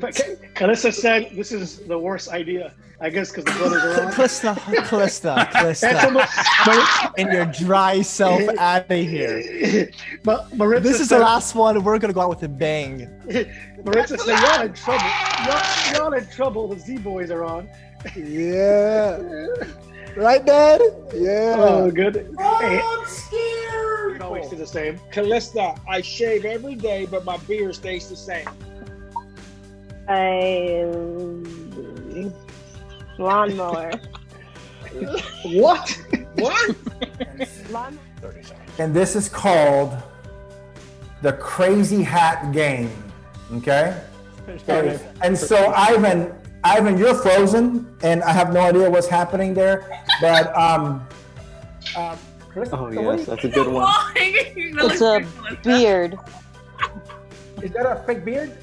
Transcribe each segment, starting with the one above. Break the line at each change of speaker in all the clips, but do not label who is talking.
But Ca- Calista said this is the worst idea. I guess because the brothers are on.
Calista, Calista,
That's
Calista,
almost,
and your dry self out of here.
but Maritza
This is
said,
the last one. We're gonna go out with a bang.
Maritza said, "Y'all in trouble. Y'all, y'all in trouble. The Z boys are on."
Yeah. Right, Dad? Oh, yeah.
Oh, good. Hey,
I'm scared.
it always do the same.
Callista, I shave every day, but my beard stays the same.
I lawnmower.
What?
What?
Lawn.
And this is called the crazy hat game. Okay? And, and so Ivan, Ivan, you're frozen, and I have no idea what's happening there. But um, um Chris,
Oh
so
yes, that's a good one.
It's a beard.
is that a fake beard?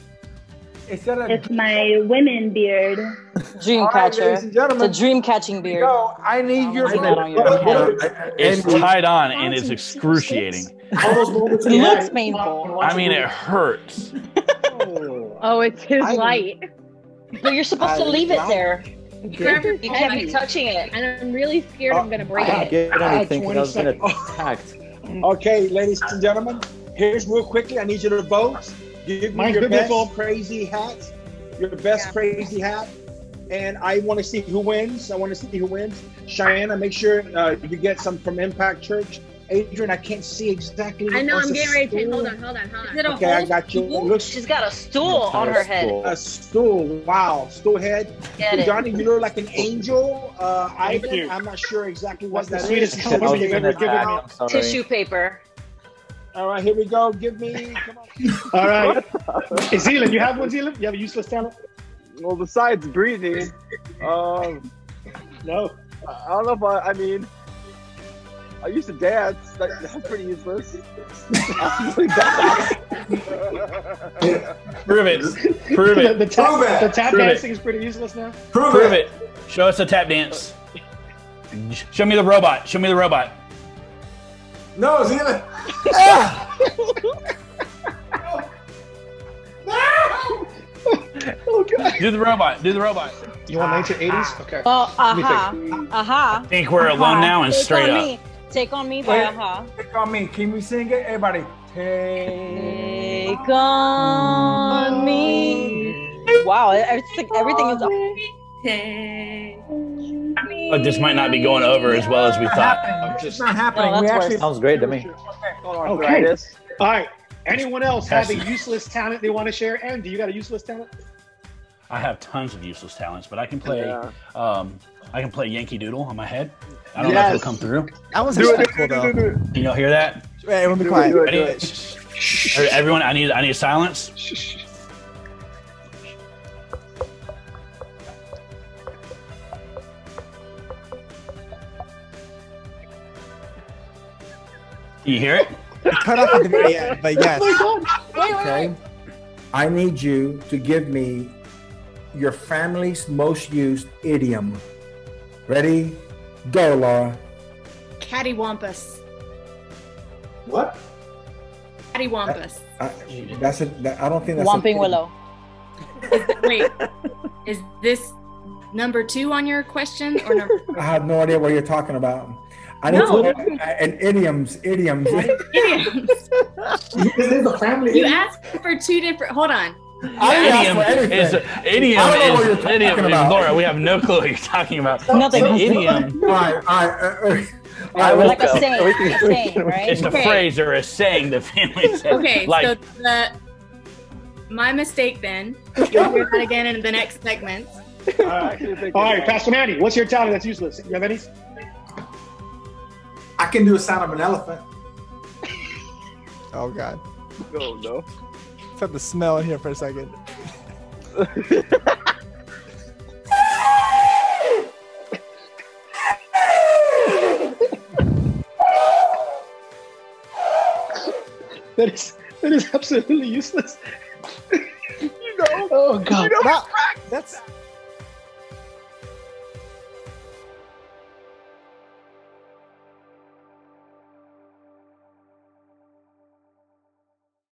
Is
It's my women beard.
Dream
All right,
catcher.
ladies and gentlemen,
It's a dream catching beard.
No, I need your.
Put that on your head.
It's tied on and it's excruciating.
All those moments
It looks painful.
I mean, it hurts.
Oh, it's his
I-
light.
But you're supposed to leave it there. You can't be touching it.
And I'm really scared I'm uh, gonna break
I
it.
get
uh,
anything because I was
20
been attacked.
Okay, ladies and gentlemen, here's real quickly. I need you to vote. Give me
Mine's
your best
biblical.
crazy hat. Your best
Yeah.
crazy hat. And I want to see who wins. I want to see who wins. Cheyenne, make sure uh, you get some from Impact Church. Adrian, I can't see exactly.
I know I'm getting ready to
stool.
hold on, hold on, hold on.
Okay, I got you. Looks
She's got a stool on her head.
Stool.
a stool. Wow, stool head.
Get it.
Johnny, you look like an angel. Uh,
Thank
Ivan,
you.
I'm not sure exactly what
That's
that
the sweetest
I was
compliment you've ever given me.
attacked, I'm sorry.
Tissue paper.
All right, here we go. Give me. Come on.
All right. Hey, Zealand, you have one, Zealand? You have a useless talent?
Well, besides breathing, um,
No.
I don't know if I. I mean, I used to dance. That, that's pretty useless. I'm really bad.
Prove it. Prove it.
the tap,
Prove it.
the tap
Prove
dancing is pretty useless now.
Prove,
Prove it. Show us a tap dance. Show me the robot. Show me the robot.
No, Zealand.
Oh, ah! God.
Do the robot. Do the robot.
You want 1980s? Okay.
Oh,
Let me uh-huh.
aha. Aha. Uh-huh.
I think we're uh-huh. alone now and
Take
straight
on
up.
me. Take on me by
Wait.
aha.
Take on me. Can we sing it? Everybody. Take.
Take on me. Wow, everything, everything is.
But this might not be going over as well as we thought.
It's not happening.
No,
we actually.
Sounds great to me.
Hold on,
Okay. All right. Anyone else have a useless talent they want to share? Andy, you got a useless talent?
I have tons of useless talents, but I can play.
Yeah.
Um, I can play Yankee Doodle on my head. I don't know if it'll come through.
That was
Do it,
actually
do do
though.
do
y'all hear that?
Hey, everyone be quiet.
do it, do it.
Everyone, I need I need silence. You hear it?
Cut off at the very end, but yes.
Okay. I need you to give me your family's most used idiom. Ready? Go, Laura.
Cattywampus.
What?
Cattywampus.
I, that's a. That, I don't think that's.
Whomping
a,
willow.
Is, wait, is this number two on your question or number?
I have no idea what you're talking about. I need
No.
know and idioms, idioms.
Idioms.
This is the family.
You asked for two different. Hold on.
I didn't
Idiom is idiom
I don't know what
is
you're talking
idiom is
about.
Laura. We have no clue what you're talking about.
Nothing.
An idiom
all right, all right, uh, uh, all right.
I
well,
Like a saying,
we can-
a saying, right?
is a phrase or a saying the family says.
Okay,
like
so the my mistake then. You'll hear that again in the next segment.
All right. All right, Pastor Manny, what's your talent that's useless? You have any?
I can do a sound of an elephant.
Oh god.
No, no.
Let's have the smell in here for a second.
That is that is absolutely useless. you know. Oh God.
No, that's